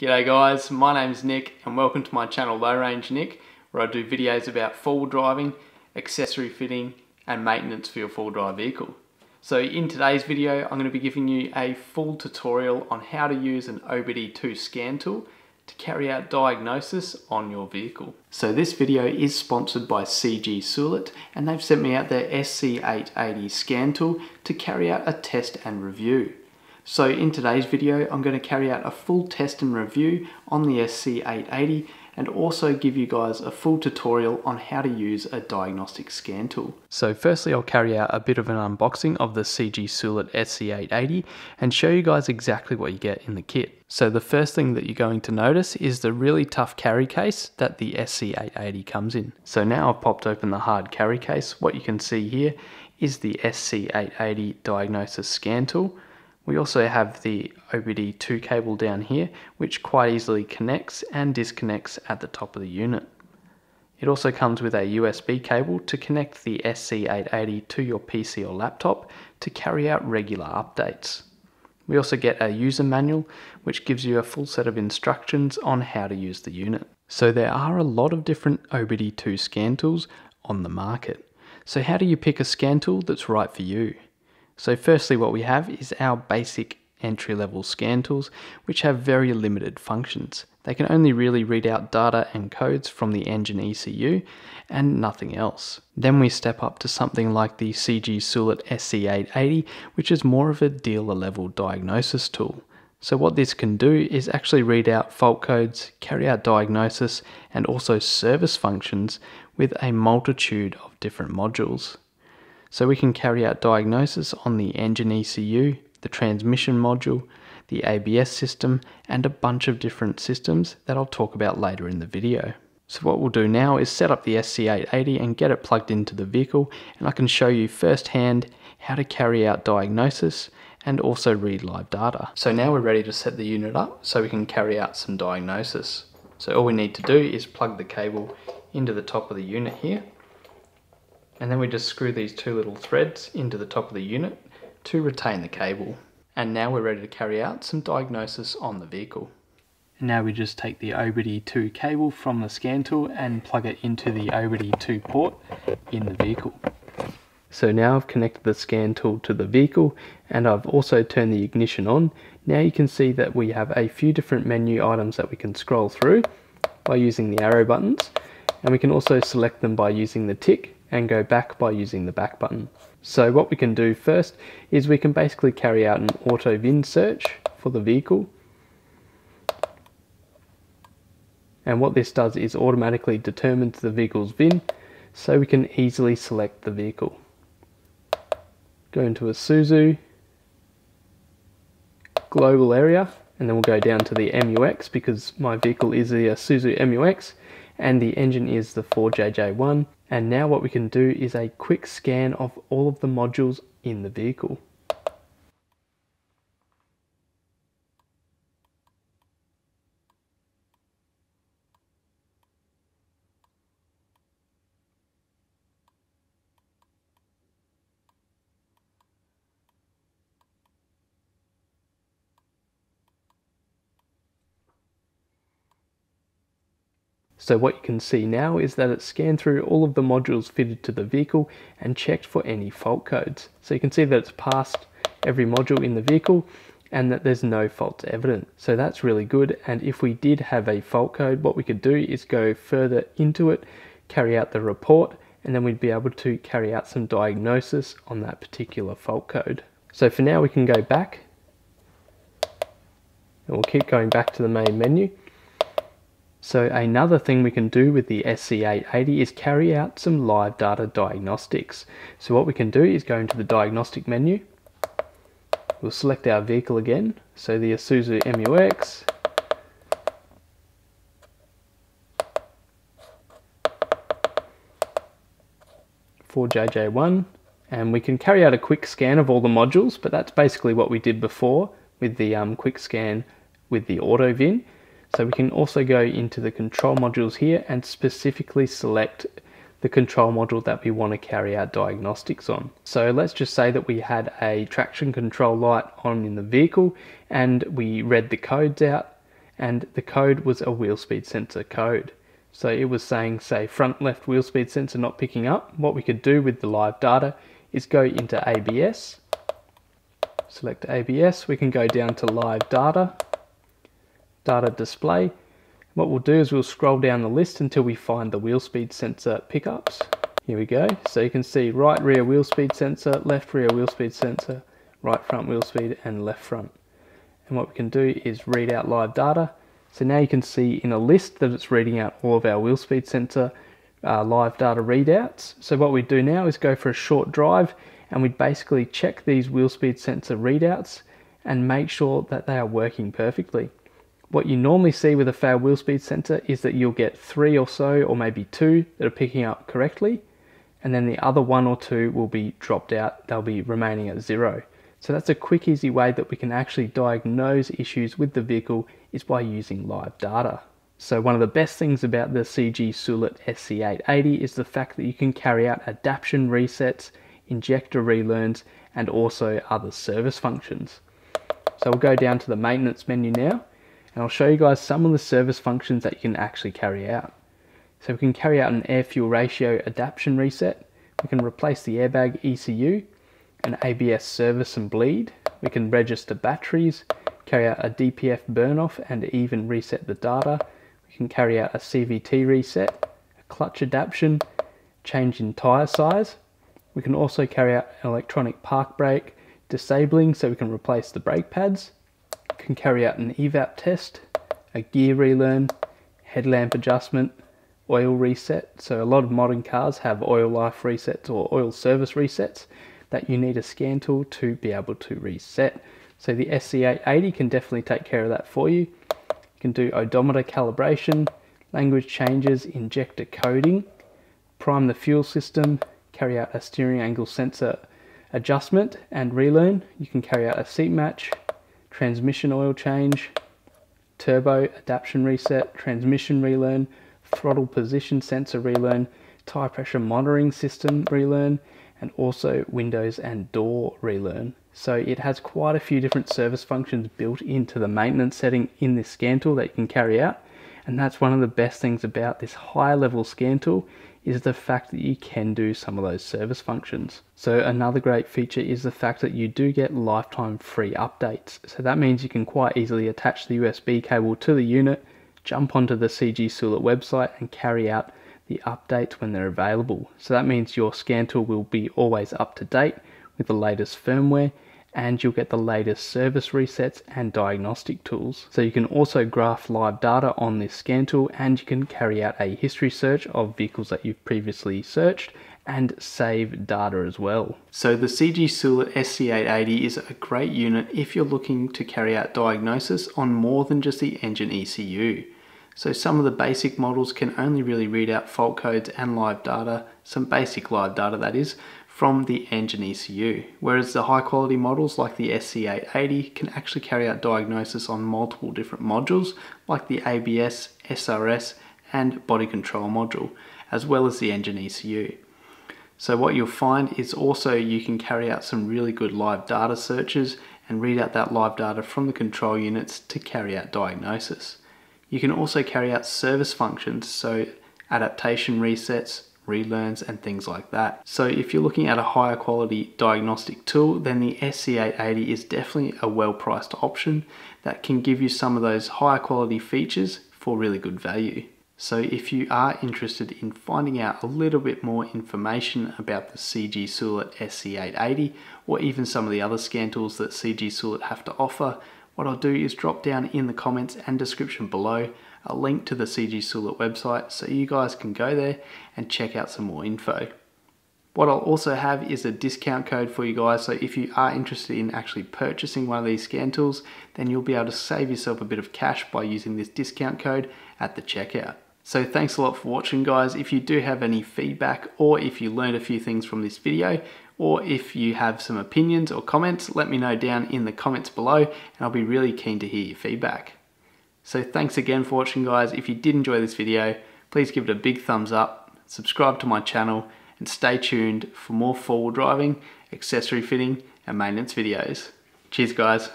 G'day guys, my name's Nick and welcome to my channel Low Range Nick where I do videos about four-wheel driving, accessory fitting and maintenance for your four-wheel drive vehicle. So in today's video I'm going to be giving you a full tutorial on how to use an OBD2 scan tool to carry out diagnosis on your vehicle. So this video is sponsored by CG Sulit and they've sent me out their SC880 scan tool to carry out a test and review. So in today's video I'm going to carry out a full test and review on the SC880 and also give you guys a full tutorial on how to use a diagnostic scan tool. So firstly I'll carry out a bit of an unboxing of the CG Sulit SC880 and show you guys exactly what you get in the kit. So the first thing that you're going to notice is the really tough carry case that the SC880 comes in. So now I've popped open the hard carry case, what you can see here is the SC880 diagnosis scan tool we also have the OBD2 cable down here, which quite easily connects and disconnects at the top of the unit. It also comes with a USB cable to connect the SC880 to your PC or laptop to carry out regular updates. We also get a user manual which gives you a full set of instructions on how to use the unit. So there are a lot of different OBD2 scan tools on the market. So how do you pick a scan tool that's right for you? So firstly what we have is our basic entry level scan tools which have very limited functions. They can only really read out data and codes from the engine ECU and nothing else. Then we step up to something like the CG Sulit SC880 which is more of a dealer level diagnosis tool. So what this can do is actually read out fault codes, carry out diagnosis and also service functions with a multitude of different modules. So we can carry out diagnosis on the engine ECU, the transmission module, the ABS system, and a bunch of different systems that I'll talk about later in the video. So what we'll do now is set up the SC880 and get it plugged into the vehicle and I can show you firsthand how to carry out diagnosis and also read live data. So now we're ready to set the unit up so we can carry out some diagnosis. So all we need to do is plug the cable into the top of the unit here and then we just screw these two little threads into the top of the unit to retain the cable. And now we're ready to carry out some diagnosis on the vehicle. Now we just take the OBD2 cable from the scan tool and plug it into the OBD2 port in the vehicle. So now I've connected the scan tool to the vehicle and I've also turned the ignition on. Now you can see that we have a few different menu items that we can scroll through by using the arrow buttons and we can also select them by using the tick and go back by using the back button. So what we can do first is we can basically carry out an auto VIN search for the vehicle. And what this does is automatically determines the vehicle's VIN so we can easily select the vehicle. Go into Isuzu, global area, and then we'll go down to the MUX because my vehicle is the Isuzu MUX and the engine is the 4JJ1 and now what we can do is a quick scan of all of the modules in the vehicle. So what you can see now is that it scanned through all of the modules fitted to the vehicle and checked for any fault codes. So you can see that it's passed every module in the vehicle and that there's no faults evident. So that's really good. And if we did have a fault code, what we could do is go further into it, carry out the report, and then we'd be able to carry out some diagnosis on that particular fault code. So for now we can go back and we'll keep going back to the main menu so another thing we can do with the SC880 is carry out some live data diagnostics. So what we can do is go into the diagnostic menu. We'll select our vehicle again. So the Isuzu MUX. 4JJ1 and we can carry out a quick scan of all the modules but that's basically what we did before with the um, quick scan with the auto VIN so we can also go into the control modules here and specifically select the control module that we want to carry out diagnostics on. So let's just say that we had a traction control light on in the vehicle and we read the codes out and the code was a wheel speed sensor code. So it was saying, say, front left wheel speed sensor not picking up. What we could do with the live data is go into ABS, select ABS, we can go down to live data, data display. What we'll do is we'll scroll down the list until we find the wheel speed sensor pickups. Here we go. So you can see right rear wheel speed sensor, left rear wheel speed sensor, right front wheel speed and left front. And what we can do is read out live data. So now you can see in a list that it's reading out all of our wheel speed sensor uh, live data readouts. So what we do now is go for a short drive and we basically check these wheel speed sensor readouts and make sure that they are working perfectly. What you normally see with a failed wheel speed sensor is that you'll get three or so, or maybe two, that are picking up correctly, and then the other one or two will be dropped out, they'll be remaining at zero. So that's a quick, easy way that we can actually diagnose issues with the vehicle is by using live data. So one of the best things about the CG Sulit SC880 is the fact that you can carry out adaption resets, injector relearns, and also other service functions. So we'll go down to the maintenance menu now, and I'll show you guys some of the service functions that you can actually carry out. So we can carry out an air fuel ratio adaption reset, we can replace the airbag ECU, an ABS service and bleed, we can register batteries, carry out a DPF burn off and even reset the data, we can carry out a CVT reset, a clutch adaption, change in tyre size, we can also carry out electronic park brake disabling so we can replace the brake pads, can carry out an evap test, a gear relearn, headlamp adjustment, oil reset. So a lot of modern cars have oil life resets or oil service resets that you need a scan tool to be able to reset. So the SC880 can definitely take care of that for you. You can do odometer calibration, language changes, injector coding, prime the fuel system, carry out a steering angle sensor adjustment and relearn. You can carry out a seat match, transmission oil change, turbo adaption reset, transmission relearn, throttle position sensor relearn, tire pressure monitoring system relearn, and also windows and door relearn. So it has quite a few different service functions built into the maintenance setting in this scan tool that you can carry out. And that's one of the best things about this high level scan tool is the fact that you can do some of those service functions. So another great feature is the fact that you do get lifetime free updates. So that means you can quite easily attach the USB cable to the unit jump onto the CG Sulit website and carry out the updates when they're available. So that means your scan tool will be always up to date with the latest firmware and you'll get the latest service resets and diagnostic tools. So you can also graph live data on this scan tool and you can carry out a history search of vehicles that you've previously searched and save data as well. So the CG Sulit SC880 is a great unit if you're looking to carry out diagnosis on more than just the engine ECU. So some of the basic models can only really read out fault codes and live data, some basic live data that is, from the engine ECU, whereas the high quality models like the SC880 can actually carry out diagnosis on multiple different modules like the ABS, SRS and body control module, as well as the engine ECU. So what you'll find is also you can carry out some really good live data searches and read out that live data from the control units to carry out diagnosis. You can also carry out service functions, so adaptation resets, relearns and things like that. So if you're looking at a higher quality diagnostic tool, then the SC880 is definitely a well priced option that can give you some of those higher quality features for really good value. So if you are interested in finding out a little bit more information about the CG Sulit SC880 or even some of the other scan tools that CG Sulit have to offer, what I'll do is drop down in the comments and description below a link to the CG Sulit website so you guys can go there and check out some more info. What I'll also have is a discount code for you guys, so if you are interested in actually purchasing one of these scan tools, then you'll be able to save yourself a bit of cash by using this discount code at the checkout. So thanks a lot for watching guys. If you do have any feedback or if you learned a few things from this video or if you have some opinions or comments, let me know down in the comments below and I'll be really keen to hear your feedback. So thanks again for watching guys. If you did enjoy this video, please give it a big thumbs up, subscribe to my channel and stay tuned for more four-wheel driving, accessory fitting and maintenance videos. Cheers guys.